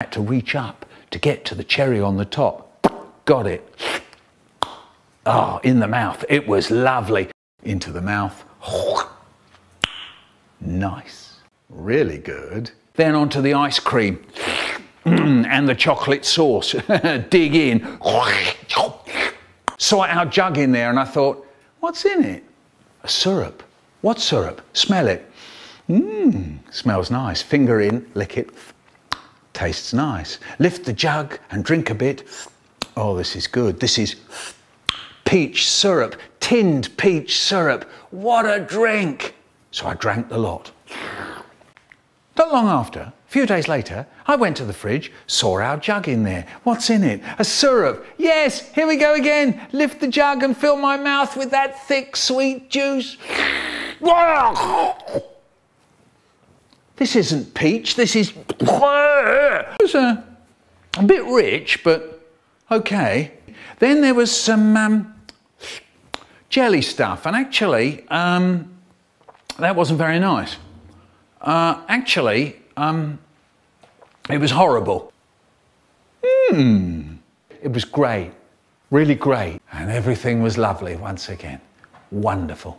had to reach up to get to the cherry on the top. Got it. Oh, in the mouth. It was lovely. Into the mouth. Nice. Really good. Then onto the ice cream. and the chocolate sauce. Dig in. Saw our jug in there and I thought, what's in it? A syrup. What syrup? Smell it. Mmm, smells nice. Finger in, lick it. Tastes nice. Lift the jug and drink a bit. Oh, this is good. This is peach syrup, tinned peach syrup. What a drink! So I drank the lot. Not long after, a few days later, I went to the fridge, saw our jug in there. What's in it? A syrup. Yes, here we go again. Lift the jug and fill my mouth with that thick, sweet juice. This isn't peach, this is. A, a bit rich, but okay. Then there was some um, jelly stuff, and actually, um, that wasn't very nice. Uh, actually, um, it was horrible. Hmm. It was great, really great, and everything was lovely once again. Wonderful.